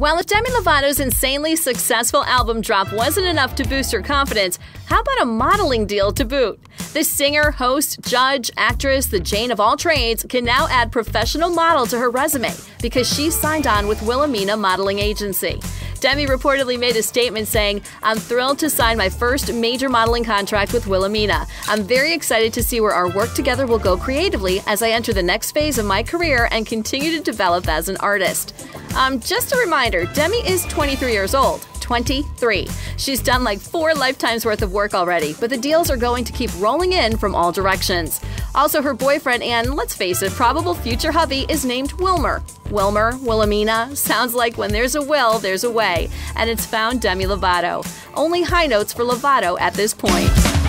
Well, if Demi Lovato's insanely successful album drop wasn't enough to boost her confidence, how about a modeling deal to boot? The singer, host, judge, actress, the Jane of all trades can now add professional model to her resume because she signed on with Wilhelmina Modeling Agency. Demi reportedly made a statement saying, I'm thrilled to sign my first major modeling contract with Wilhelmina. I'm very excited to see where our work together will go creatively as I enter the next phase of my career and continue to develop as an artist. Um, just a reminder Demi is 23 years old. 23. She's done like four lifetimes worth of work already, but the deals are going to keep rolling in from all directions. Also, her boyfriend and, let's face it, probable future hubby is named Wilmer. Wilmer, Wilhelmina, sounds like when there's a will, there's a way, and it's found Demi Lovato. Only high notes for Lovato at this point.